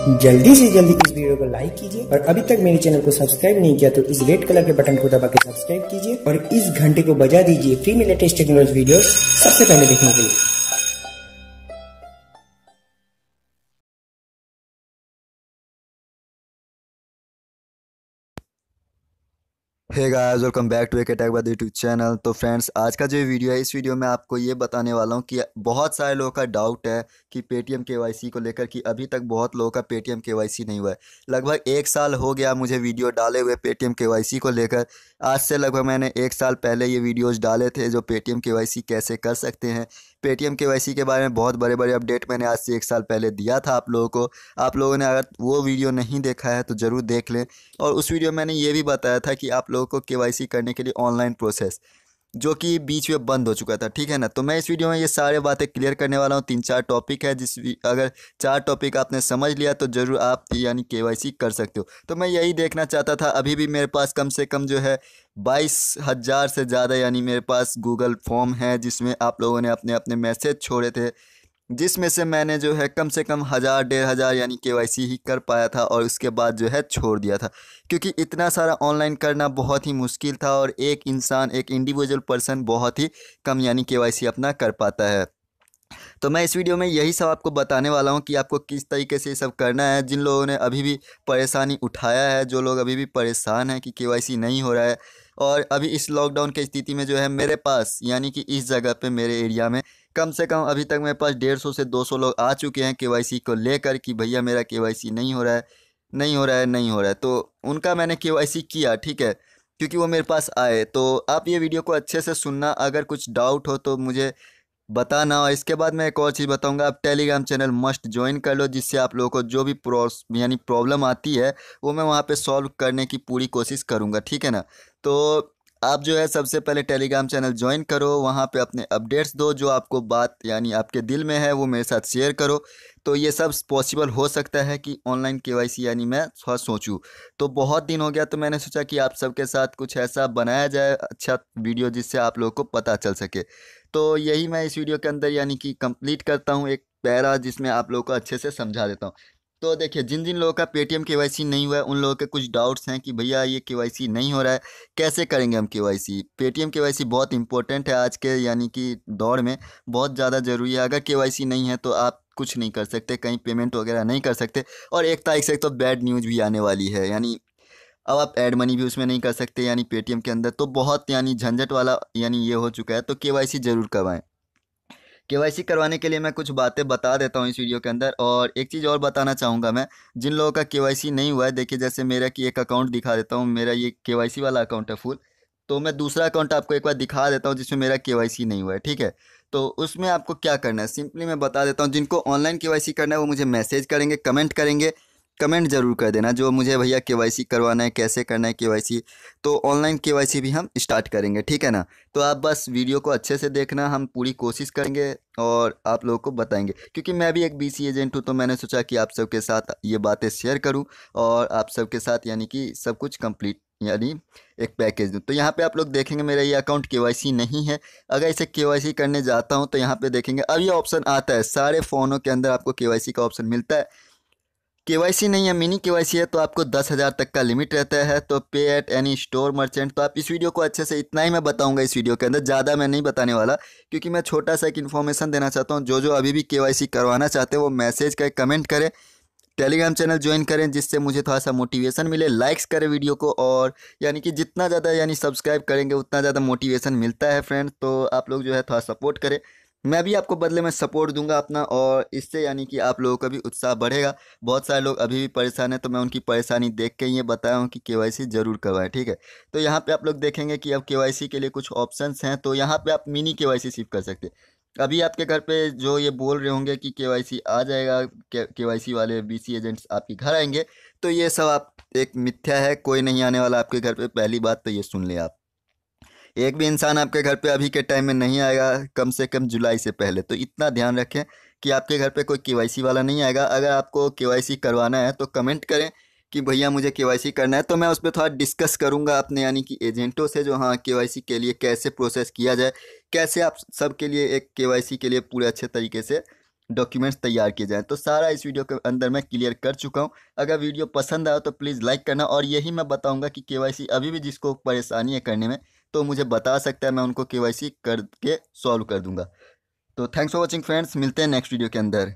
जल्दी से जल्दी इस वीडियो को लाइक कीजिए और अभी तक मेरे चैनल को सब्सक्राइब नहीं किया तो इस रेड कलर के बटन को दबा के सब्सक्राइब कीजिए और इस घंटे को बजा दीजिए फ्री में लेटेस्ट टेक्नोलॉजी वीडियो सबसे पहले देखने के लिए। Hey guys welcome back to एक अटैक बाय यूट्यूब चैनल तो फ्रेंड्स आज का जो वीडियो है, इस वीडियो में आपको ये बताने वाला हूँ कि बहुत सारे लोगों का डाउट है कि पेटीएम के को लेकर कि अभी तक बहुत लोगों का पेटीएम के नहीं हुआ है। लगभग एक साल हो गया मुझे वीडियो डाले हुए पेटीएम के को लेकर। आज से लगभग मैंने एक साल पहले ये वीडियोज़ डाले थे जो पेटीएम के कैसे कर सकते हैं। पेटीएम के के बारे में बहुत बड़े बड़े अपडेट मैंने आज से एक साल पहले दिया था आप लोगों को। आप लोगों ने अगर वो वीडियो नहीं देखा है तो ज़रूर देख लें। और उस वीडियो मैंने ये भी बताया था कि आप लोगों को के करने के लिए ऑनलाइन प्रोसेस, जो कि बीच में बंद हो चुका था, ठीक है ना? तो मैं इस वीडियो में ये सारे बातें क्लियर करने वाला हूँ। तीन चार टॉपिक है, जिस अगर चार टॉपिक आपने समझ लिया तो ज़रूर आप यानी के कर सकते हो। तो मैं यही देखना चाहता था, अभी भी मेरे पास कम से कम जो है बाईस हज़ार से ज़्यादा यानी मेरे पास गूगल फॉर्म है, जिसमें आप लोगों ने अपने अपने मैसेज छोड़े थे। जिसमें से मैंने जो है कम से कम हज़ार, डेढ़ हज़ार यानी के ही कर पाया था और उसके बाद जो है छोड़ दिया था। क्योंकि इतना सारा ऑनलाइन करना बहुत ही मुश्किल था और एक इंसान, एक इंडिविजुअल पर्सन बहुत ही कम यानी के अपना कर पाता है। तो मैं इस वीडियो में यही सब आपको बताने वाला हूँ कि आपको किस तरीके से ये सब करना है। जिन लोगों ने अभी भी परेशानी उठाया है, जो लोग अभी भी परेशान हैं कि के नहीं हो रहा है और अभी इस लॉकडाउन की स्थिति में जो है मेरे पास यानी कि इस जगह पे, मेरे एरिया में कम से कम अभी तक मेरे पास डेढ़ सौ से दो सौ लोग आ चुके हैं के को लेकर कि भैया मेरा के नहीं हो रहा है, नहीं हो रहा है, नहीं हो रहा है। तो उनका मैंने के किया, ठीक है, क्योंकि वो मेरे पास आए। तो आप ये वीडियो को अच्छे से सुनना, अगर कुछ डाउट हो तो मुझे बताना। और इसके बाद मैं एक और चीज़ बताऊँगा, आप टेलीग्राम चैनल मस्ट ज्वाइन कर लो, जिससे आप लोगों को जो भी यानी प्रॉब्लम आती है, वो मैं वहाँ पे सॉल्व करने की पूरी कोशिश करूँगा, ठीक है ना? तो आप जो है सबसे पहले टेलीग्राम चैनल ज्वाइन करो, वहाँ पे अपने अपडेट्स दो, जो आपको बात यानी आपके दिल में है, वो मेरे साथ शेयर करो। तो ये सब पॉसिबल हो सकता है कि ऑनलाइन के यानी मैं थोड़ा सोचूँ। तो बहुत दिन हो गया तो मैंने सोचा कि आप सबके साथ कुछ ऐसा बनाया जाए अच्छा वीडियो जिससे आप लोगों को पता चल सके। तो यही मैं इस वीडियो के अंदर यानी कि कंप्लीट करता हूँ, एक पैरा जिसमें आप लोगों को अच्छे से समझा देता हूँ। तो देखिए जिन जिन लोगों का पेटीएम के वाई सी नहीं हुआ है, उन लोगों के कुछ डाउट्स हैं कि भैया ये के वाई सी नहीं हो रहा है, कैसे करेंगे हम K Y C? Paytm K Y C बहुत इंपॉर्टेंट है आज के यानी कि दौर में, बहुत ज़्यादा ज़रूरी है। अगर के वाई सी नहीं है तो आप कुछ नहीं कर सकते, कहीं पेमेंट वगैरह नहीं कर सकते और एक तारीख से तो बैड न्यूज़ भी आने वाली है, यानी अब आप ऐड मनी भी उसमें नहीं कर सकते, यानी पेटीएम के अंदर तो बहुत यानी झंझट वाला यानी ये हो चुका है तो के वाई सी ज़रूर करवाएँ। के करवाने के लिए मैं कुछ बातें बता देता हूँ इस वीडियो के अंदर और एक चीज़ और बताना चाहूँगा मैं। जिन लोगों का के नहीं हुआ है, देखिए जैसे मेरा कि एक अकाउंट दिखा देता हूँ, मेरा ये के वाला अकाउंट है फुल। तो मैं दूसरा अकाउंट आपको एक बार दिखा देता हूँ जिसमें मेरा के नहीं हुआ है, ठीक है? तो उसमें आपको क्या करना है? सिंपली मैं बता देता हूँ, जिनको ऑनलाइन के करना है, वो मुझे मैसेज करेंगे, कमेंट करेंगे कमेंट ज़रूर कर देना, जो मुझे भैया के करवाना है, कैसे करना है के तो ऑनलाइन के भी हम स्टार्ट करेंगे, ठीक है ना? तो आप बस वीडियो को अच्छे से देखना, हम पूरी कोशिश करेंगे और आप लोगों को बताएँगे, क्योंकि मैं भी एक बीसी एजेंट हूँ तो मैंने सोचा कि आप सबके साथ ये बातें शेयर करूँ और आप सबके साथ यानी कि सब कुछ कंप्लीट यानी एक पैकेज दूँ। तो यहाँ पे आप लोग देखेंगे, मेरा ये अकाउंट के नहीं है, अगर इसे के करने जाता हूँ तो यहाँ पे देखेंगे, अब ये ऑप्शन आता है, सारे फ़ोनों के अंदर आपको के का ऑप्शन मिलता है के नहीं है, मिनी के है तो आपको दस हज़ार तक का लिमिट रहता है तो पे एट एनी स्टोर मर्चेंट तो आप इस वीडियो को अच्छे से इतना ही मैं बताऊँगा इस वीडियो के अंदर, ज़्यादा मैं नहीं बताने वाला, क्योंकि मैं छोटा सा एक इन्फॉर्मेशन देना चाहता हूँ जो जो अभी भी के करवाना चाहते हैं, वो मैसेज करें कमेंट करें टेलीग्राम चैनल ज्वाइन करें, जिससे मुझे थोड़ा सा मोटिवेशन मिले लाइक्स करें वीडियो को, और यानी कि जितना ज़्यादा यानी सब्सक्राइब करेंगे, उतना ज़्यादा मोटिवेशन मिलता है फ्रेंड तो आप लोग जो है थोड़ा सपोर्ट करें। मैं भी आपको बदले में सपोर्ट दूँगा अपना और इससे यानी कि आप लोगों का भी उत्साह बढ़ेगा। बहुत सारे लोग अभी भी परेशान हैं तो मैं उनकी परेशानी देख के ये बताया हूँ कि के ज़रूर करवाएँ, ठीक है? तो यहाँ पे आप लोग देखेंगे कि अब के के लिए कुछ ऑप्शंस हैं तो यहाँ पे आप मिनी के वाई कर सकते अभी आपके घर पे जो ये बोल रहे होंगे कि के आ जाएगा, के वाले बीसी एजेंट्स आपके घर आएँगे तो ये सब आप, एक मिथ्या है, कोई नहीं आने वाला आपके घर पर पहली बात तो ये सुन ले आप। एक भी इंसान आपके घर पे अभी के टाइम में नहीं आएगा, कम से कम जुलाई से पहले। तो इतना ध्यान रखें कि आपके घर पे कोई के वाला नहीं आएगा। अगर आपको के करवाना है तो कमेंट करें कि भैया मुझे के करना है तो मैं उस पर थोड़ा डिस्कस करूँगा अपने यानी कि एजेंटों से जो हाँ के के लिए कैसे प्रोसेस किया जाए, कैसे आप सब के लिए एक के के लिए पूरे अच्छे तरीके से डॉक्यूमेंट्स तैयार किए जाएँ। तो सारा इस वीडियो के अंदर मैं क्लियर कर चुका हूँ। अगर वीडियो पसंद आया तो प्लीज़ लाइक करना और यही मैं बताऊँगा कि के अभी भी जिसको परेशानी है करने में तो मुझे बता सकता है, मैं उनको के करके सॉल्व कर दूँगा। तो थैंक्स फॉर वॉचिंग फ्रेंड्स मिलते हैं नेक्स्ट वीडियो के अंदर।